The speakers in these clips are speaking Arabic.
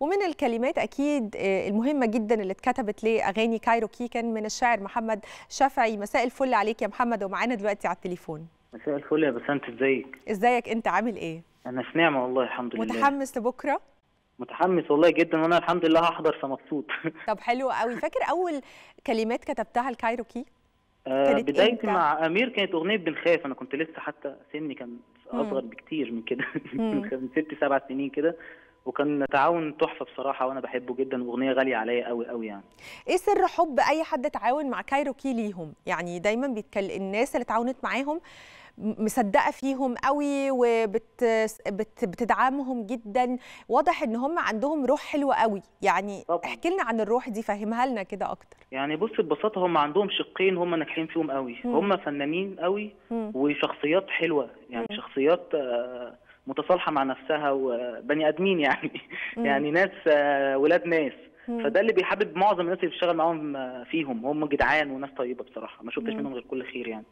ومن الكلمات أكيد المهمة جدا اللي اتكتبت لأغاني كايروكي كان من الشاعر محمد شافعي مساء الفل عليك يا محمد ومعانا دلوقتي على التليفون. مساء الفل يا بسنت إزيك؟ إزيك؟ أنت عامل إيه؟ أنا في نعمة والله الحمد لله. متحمس لبكرة؟ متحمس والله جدا وأنا الحمد لله هحضر فمبسوط. طب حلو قوي. فاكر أول كلمات كتبتها لكايروكي آه كانت بدايتي؟ مع أمير كانت أغنية بنخاف أنا كنت لسه حتى سني كان أصغر بكتير من كده. من ست سبع سنين كده. وكان تعاون تحفة بصراحة وأنا بحبه جدا وأغنية غالية عليا قوي قوي يعني إيه سر حب أي حد اتعاون مع كايروكي ليهم يعني دايما بيتكلم الناس اللي اتعاونت معاهم م- مصدقة فيهم قوي وبت بت بتدعمهم جدا واضح إن هم عندهم روح حلوة قوي يعني طبعاً. احكي لنا عن الروح دي فهمها لنا كده أكتر يعني بص ببساطة هم عندهم شقين هم ناجحين فيهم قوي. هم فنانين قوي. وشخصيات حلوة يعني مم. شخصيات آه، متصالحة مع نفسها وبني آدمين يعني. يعني ناس آه، ولاد ناس. فده اللي بيحبب معظم الناس اللي بتشتغل معاهم آه، فيهم هم جدعان وناس طيبة بصراحة ما شفتش. منهم غير كل خير يعني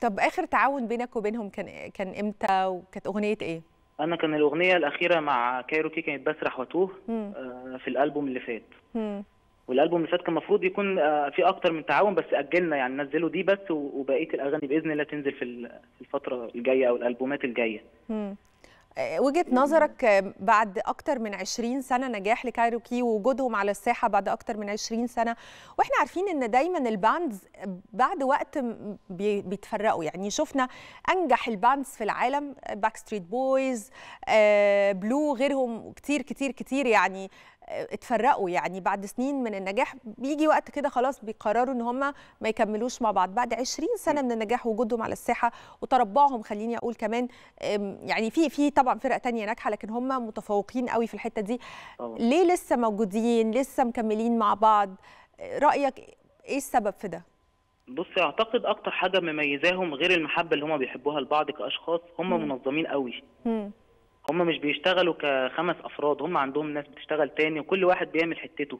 طب آخر تعاون بينك وبينهم كان كان إمتى وكانت أغنية إيه أنا كان الأغنية الأخيرة مع كايروكي كانت بسرح واتوه. آه، في الألبوم اللي فات. والألبوم اللي فات كان المفروض يكون في أكتر من تعاون بس أجلنا يعني نزلوا دي بس وبقية الأغاني بإذن الله تنزل في الفترة الجاية أو الألبومات الجاية آه، وجهة نظرك بعد أكتر من 20 سنة نجاح لكايروكي ووجودهم على الساحة بعد أكتر من 20 سنة وإحنا عارفين إن دايما ال bands بعد وقت بيتفرقوا. يعني شفنا أنجح ال bands في العالم باك ستريت بويز بلو غيرهم كتير كتير كتير. يعني اتفرقوا يعني بعد سنين من النجاح بيجي وقت كده خلاص بيقرروا إن هم ما يكملوش مع بعض. بعد 20 سنة من النجاح ووجودهم على الساحة وتربعهم خليني أقول كمان يعني في في طبعا فرق تانية ناجحة لكن هم متفوقين قوي في الحتة دي. طبعا. ليه لسه موجودين؟ لسه مكملين مع بعض؟ رأيك إيه السبب في ده؟ بصي أعتقد أكتر حاجة مميزاهم غير المحبة اللي هم بيحبوها لبعض كأشخاص هم. منظمين قوي. مم. هم مش بيشتغلوا كخمس أفراد هم عندهم ناس بتشتغل تاني وكل واحد بيعمل حتته.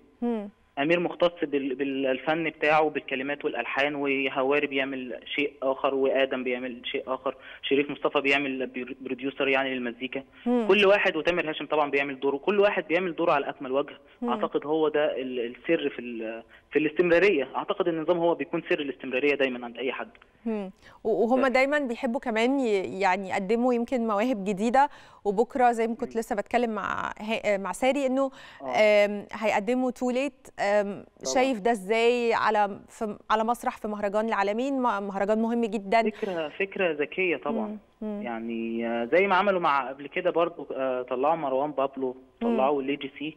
امير مختص بال- بالفن بتاعه بالكلمات والالحان وهواري بيعمل شيء آخر وآدم بيعمل شيء آخر شريف مصطفى بيعمل بروديوسر يعني للمزيكا. كل واحد وتامر هاشم طبعا بيعمل دوره كل واحد بيعمل دوره على أكمل وجه مم. أعتقد هو ده ال- السر في في الاستمرارية أعتقد النظام هو بيكون سر الاستمرارية دايما عند أي حد مم. وهم دايما بيحبوا كمان يعني يقدموا يمكن مواهب جديدة وبكرة زي ما كنت لسه بتكلم مع مع ساري إنه آه. هيقدموا توليت شايف ده إزاي على في على مسرح في مهرجان العلمين مهرجان مهم جدا فكرة فكرة ذكية طبعا مم. يعني آه، زي ما عملوا مع قبل كده برضو آه، طلعوا مروان بابلو طلعوا ليجي سي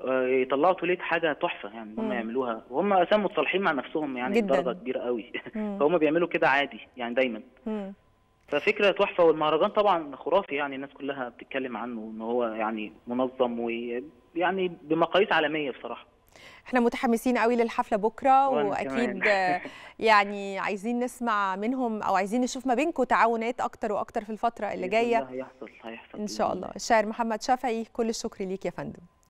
آه، يطلعوا توليت حاجة تحفة يعني هم. يعملوها وهم أساسا متصالحين مع نفسهم يعني جداً. بدرجة كبيرة قوي. فهم بيعملوا كده عادي يعني دايما مم. ففكرة تحفة والمهرجان طبعا خرافي يعني الناس كلها بتتكلم عنه إن هو يعني منظم ويعني بمقاييس عالمية بصراحة إحنا متحمسين قوي للحفلة بكرة وأكيد يعني عايزين نسمع منهم أو عايزين نشوف ما بينكم تعاونات أكتر وأكتر في الفترة اللي جاية. هيحصل هيحصل إن شاء الله. الشاعر محمد شافعي كل الشكر ليك يا فندم.